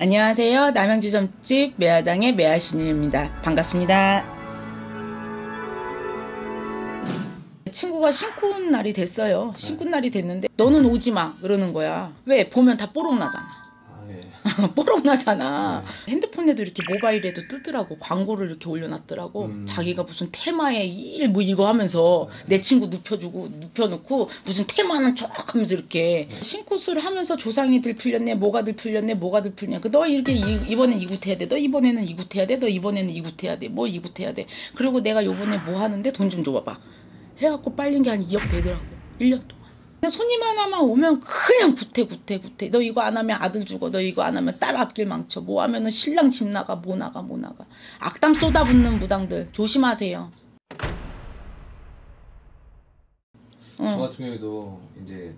안녕하세요. 남양주 점집 매화당의 매화신입니다. 반갑습니다. 친구가 신고 온 날이 됐어요. 신고 온 날이 됐는데 너는 오지 마 그러는 거야. 왜? 보면 다 뽀록 나잖아. 아 예. 뽀록 나잖아. 핸드폰에도 이렇게 모바일에도 뜨더라고. 광고를 이렇게 올려놨더라고. 음. 자기가 무슨 테마에 일 뭐 이거 하면서 내 친구 눕혀주고 눕혀놓고 무슨 테마는 쫙 하면서 이렇게 신코스를 하면서 조상이들 풀렸네, 뭐가들 풀렸네, 뭐가들 풀렸네. 그너 이렇게 이, 이번엔 이굿 해야 돼. 너 이번에는 이굿 해야 돼. 너 이번에는 이굿 해야 돼. 뭐 이굿 해야 돼. 그리고 내가 요번에 뭐 하는데 돈 좀 줘봐봐. 해갖고 빨린 게 한 2억 되더라고. 1년 동안. 손님 하나만 오면 그냥 구태 구태 구태. 너 이거 안 하면 아들 죽어. 너 이거 안 하면 딸 앞길 망쳐. 뭐 하면은 신랑 집 나가 뭐 나가 뭐 나가. 악담 쏟아붓는 무당들. 조심하세요. 저 어. 같은 경우에도 이제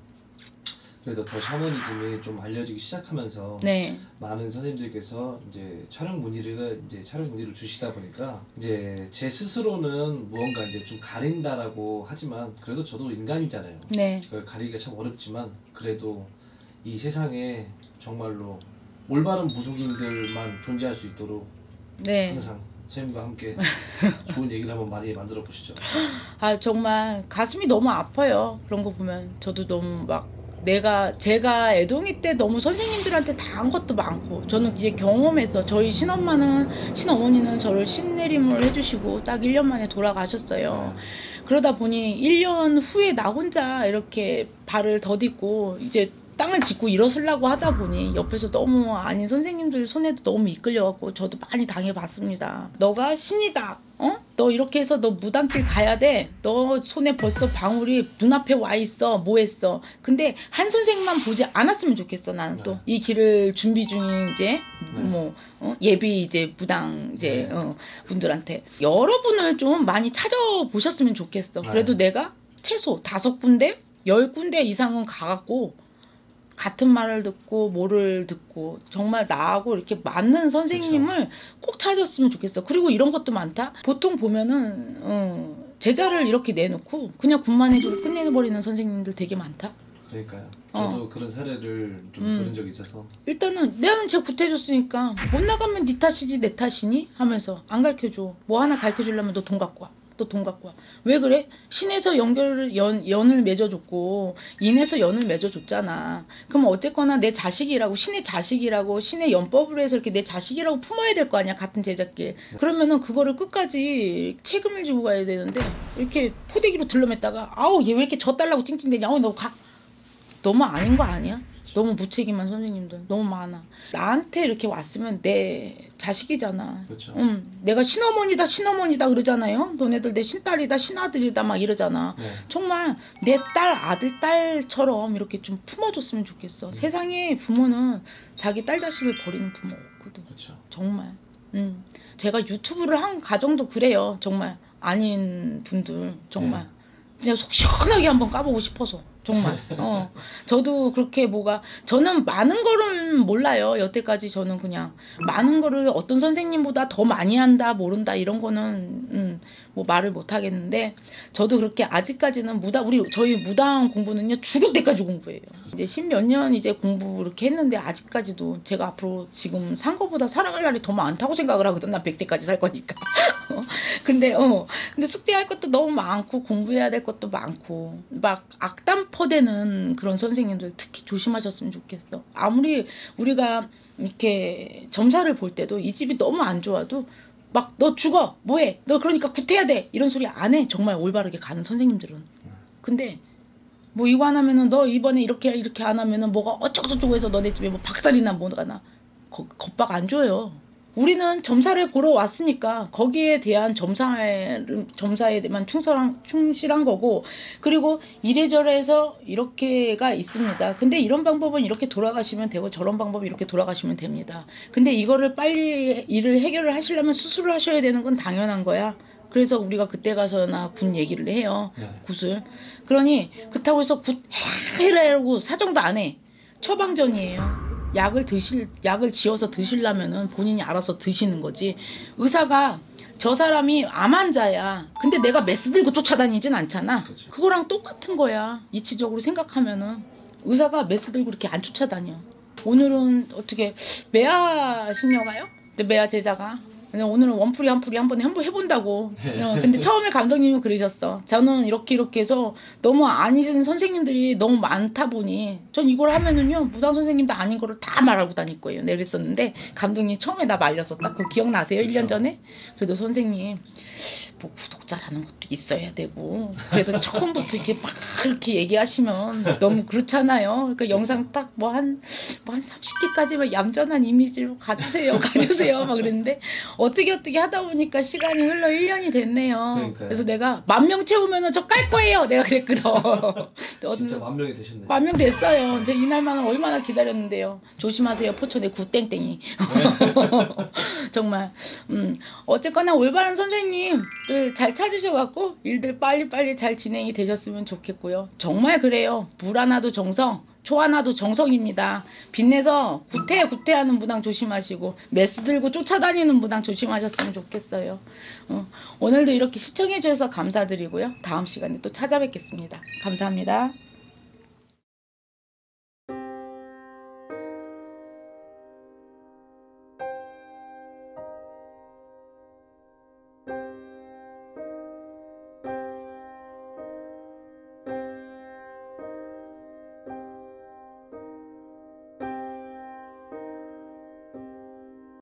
그래도 더 샤머니즘이 좀 알려지기 시작하면서 네 많은 선생님들께서 이제 촬영 문의를 이제 촬영 문의를 주시다 보니까 이제 제 스스로는 무언가 이제 좀 가린다라고 하지만 그래도 저도 인간이잖아요. 네. 그걸 가리기가 참 어렵지만 그래도 이 세상에 정말로 올바른 무속인들만 존재할 수 있도록 네. 항상 선생님과 함께 좋은 얘기를 한번 많이 만들어 보시죠. 아 정말 가슴이 너무 아파요 그런 거 보면 저도 너무 막 내가 제가 애동이 때 너무 선생님들한테 당한 것도 많고 저는 이제 경험해서 저희 친엄마는 친어머니는 저를 신내림을 해주시고 딱 1년 만에 돌아가셨어요. 그러다 보니 1년 후에 나 혼자 이렇게 발을 더딛고 이제 땅을 짚고 일어서려고 하다 보니 옆에서 너무 아닌 선생님들 손에도 너무 이끌려갖고 저도 많이 당해봤습니다. 너가 신이다. 어? 너 이렇게 해서 너 무당길 가야 돼. 너 손에 벌써 방울이 눈앞에 와 있어. 뭐 했어. 근데 한 선생만 보지 않았으면 좋겠어. 나는 또이 길을 준비 중인 이제 뭐 어? 예비 이제 무당 이제 네. 어, 분들한테 여러분을 좀 많이 찾아보셨으면 좋겠어. 그래도 내가 최소 다섯 군데, 열 군데 이상은 가갖고 같은 말을 듣고 뭐를 듣고 정말 나하고 이렇게 맞는 선생님을 꼭 찾았으면 좋겠어. 그리고 이런 것도 많다. 보통 보면은 어, 제자를 이렇게 내놓고 그냥 군만 해주고 끝내버리는 선생님들 되게 많다. 그러니까요. 어. 저도 그런 사례를 좀 음. 들은 적이 있어서 일단은 나는 제가 구태줬으니까 못 나가면 네 탓이지 내 탓이니 하면서 안 가르쳐줘. 뭐 하나 가르쳐주려면 너 돈 갖고 와. 너돈 갖고 와. 왜 그래? 신에서 연결을 연 연을 맺어줬고 인에서 연을 맺어줬잖아. 그럼 어쨌거나 내 자식이라고 신의 자식이라고 신의 연법으로 해서 이렇게 내 자식이라고 품어야 될 거 아니야 같은 제작길. 그러면은 그거를 끝까지 책임을 지고 가야 되는데 이렇게 포대기로 들러맸다가 아우 얘 왜 이렇게 저 달라고 찡찡대냐. 아우 너 가. 너무 아닌 거 아니야? 너무 무책임한 선생님들 너무 많아. 나한테 이렇게 왔으면 내 자식이잖아. 그렇죠. 응, 내가 신어머니다 신어머니다 그러잖아요. 너네들 내 신딸이다 신아들이다 막 이러잖아. 네. 정말 내 딸 아들 딸처럼 이렇게 좀 품어줬으면 좋겠어. 세상에 부모는 자기 딸 자식을 버리는 부모 없거든. 그렇죠. 정말. 음. 제가 유튜브를 한 가정도 그래요. 정말 아닌 분들 정말 그냥 속 시원하게 한번 까보고 싶어서 정말. 어. 저도 그렇게 뭐가 저는 많은 거를 몰라요. 여태까지 저는 그냥 많은 거를 어떤 선생님보다 더 많이 한다 모른다 이런 거는 음, 뭐 말을 못 하겠는데 저도 그렇게 아직까지는 무당 우리 저희 무당 공부는요 죽을 때까지 공부해요. 이제 십몇 년 이제 공부 이렇게 했는데 아직까지도 제가 앞으로 지금 산 거보다 살아갈 날이 더 많다고 생각을 하거든. 나 100세까지 살 거니까. 어. 근데 어 근데 숙제할 것도 너무 많고 공부해야 될 것도 많고 막 악담 퍼대는 그런 선생님들 특히 조심하셨으면 좋겠어. 아무리 우리가 이렇게 점사를 볼 때도 이 집이 너무 안 좋아도 막 너 죽어 뭐해 너 그러니까 구태야 돼 이런 소리 안 해 정말 올바르게 가는 선생님들은 근데 뭐 이거 안 하면은 너 이번에 이렇게 이렇게 안 하면은 뭐가 어쩌고저쩌고 해서 너네 집에 뭐 박살이나 뭐가 나 거- 겁박 안 줘요 우리는 점사를 보러 왔으니까 거기에 대한 점사에 점사에만 충실한 충실한 거고 그리고 이래저래해서 이렇게가 있습니다. 근데 이런 방법은 이렇게 돌아가시면 되고 저런 방법은 이렇게 돌아가시면 됩니다. 근데 이거를 빨리 일을 해결을 하시려면 수술을 하셔야 되는 건 당연한 거야. 그래서 우리가 그때 가서나 굿 얘기를 해요. 네. 굿을. 그러니 그렇다고 해서 굿 해라 해라 고 사정도 안 해. 처방전이에요. 약을 드실 약을 지어서 드시려면은 본인이 알아서 드시는 거지. 의사가 저 사람이 암 환자야. 근데 내가 메스 들고 쫓아다니진 않잖아. 그거랑 똑같은 거야. 이치적으로 생각하면은 의사가 메스 들고 이렇게 안 쫓아다녀. 오늘은 어떻게 매화 신녀가요? 근데 매화 제자가 그냥 오늘은 원풀이 한풀이 한번 한번 해본다고. 어, 근데 처음에 감독님이 그러셨어. 저는 이렇게 이렇게 해서 너무 아니신 선생님들이 너무 많다 보니 전 이걸 하면은요 무당 선생님도 아닌 거를 다 말하고 다닐 거예요. 내랬었는데 감독님 처음에 나 말렸었다. 그거 기억나세요? 일 그쵸. 1년 전에? 그래도 선생님 뭐 구독자라는 것도 있어야 되고 그래도 처음부터 이렇게 막 이렇게 얘기하시면 너무 그렇잖아요. 그러니까 영상 딱 뭐 한 뭐한 30개까지만 얌전한 이미지로 가주세요. 가주세요. 막 그랬는데 어떻게 어떻게 하다 보니까 시간이 흘러 1년이 됐네요. 그러니까요. 그래서 내가 만 명 채우면은 저깔 거예요. 내가 그랬거든. 진짜 만 명이 되셨네. 만명 됐어요. 이제 이날만을 얼마나 기다렸는데요. 조심하세요. 포천의 구땡땡이. 정말 음 어쨌거나 올바른 선생님들 잘 찾으셔갖고 일들 빨리빨리 잘 진행이 되셨으면 좋겠고요. 정말 그래요. 물 하나도 정성, 초 하나도 정성입니다. 빚내서 구태 구태하는 무당 조심하시고 메스 들고 쫓아다니는 무당 조심하셨으면 좋겠어요. 어, 오늘도 이렇게 시청해 주셔서 감사드리고요. 다음 시간에 또 찾아뵙겠습니다. 감사합니다.